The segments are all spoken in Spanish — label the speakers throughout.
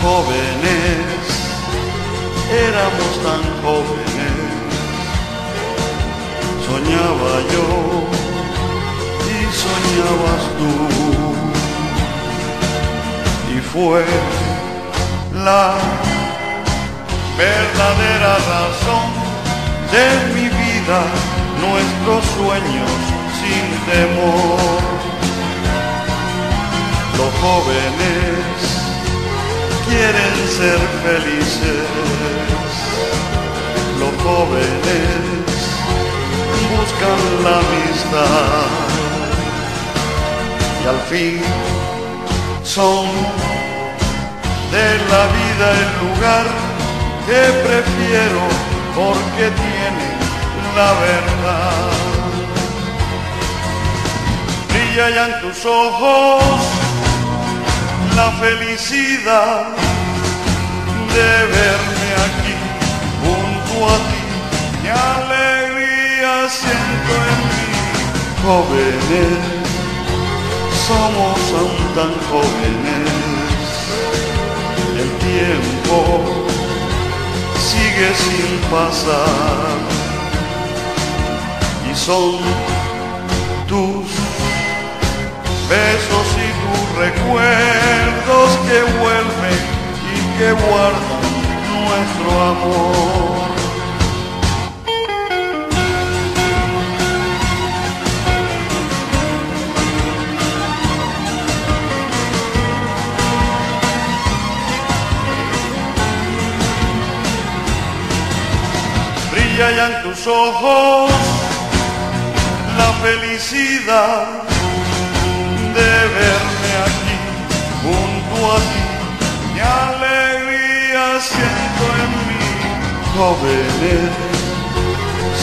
Speaker 1: Jóvenes, éramos tan jóvenes, soñaba yo y soñabas tú, y fue la verdadera razón de mi vida, nuestros sueños sin temor. Los jóvenes quieren ser felices, los jóvenes buscan la amistad y al fin son de la vida el lugar que prefiero porque tiene la verdad. Brilla ya en tus ojos la felicidad de verme aquí junto a ti. Mi alegría siento en mí. Jóvenes, somos aún tan jóvenes. El tiempo sigue sin pasar y son tus besos y que vuelven guardan nuestro amor. Brilla ya en tus ojos la felicidad siento en mí. Jóvenes,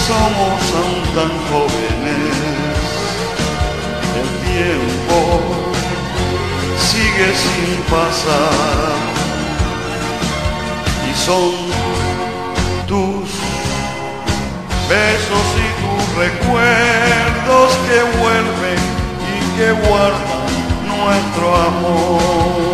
Speaker 1: somos aún tan jóvenes. El tiempo sigue sin pasar. Y son tus besos y tus recuerdos que vuelven y que guardan nuestro amor.